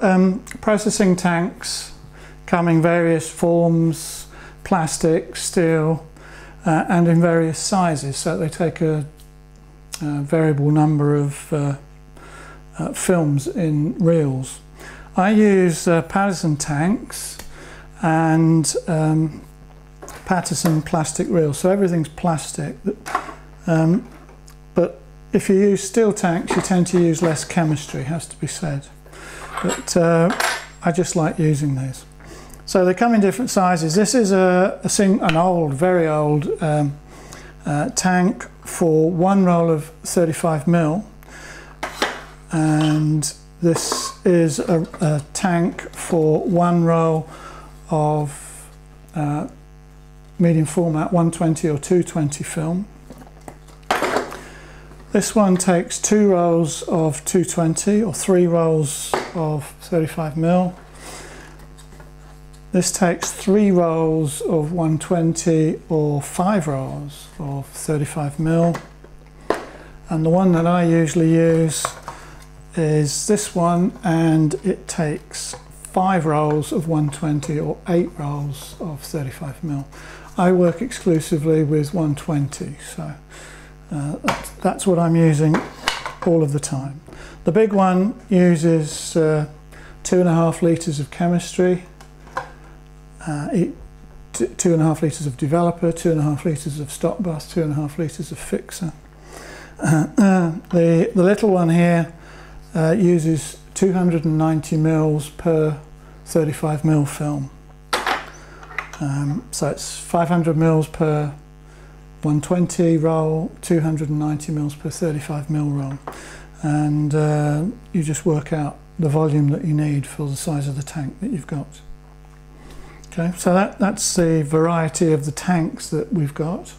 Um, processing tanks come in various forms, plastic, steel, uh, and in various sizes. So they take a, a variable number of uh, uh, films in reels. I use uh, Paterson tanks and um, Paterson plastic reels. So everything's plastic. Um, but if you use steel tanks, you tend to use less chemistry, has to be said. But uh, I just like using these. So they come in different sizes. This is a, a sing, an old, very old um, uh, tank for one roll of 35 mil. And this is a, a tank for one roll of uh, medium format 120 or 220 film. This one takes two rolls of 220 or three rolls of 35 mil. This takes three rolls of 120 or five rolls of 35 mil. And the one that I usually use is this one and it takes five rolls of 120 or eight rolls of 35 mil. I work exclusively with 120, so uh, that's, that's, what I'm using all of the time. The big one uses uh, two and a half litres of chemistry, uh, two and a half litres of developer, two and a half litres of stop bath, two and a half litres of fixer. Uh, uh, the, the little one here uh, uses 290 mils per 35 mil film. Um, so it's 500 mils per 120 roll, 290 mils per 35 mil roll. And uh, you just work out the volume that you need for the size of the tank that you've got. Okay, so that, that's the variety of the tanks that we've got.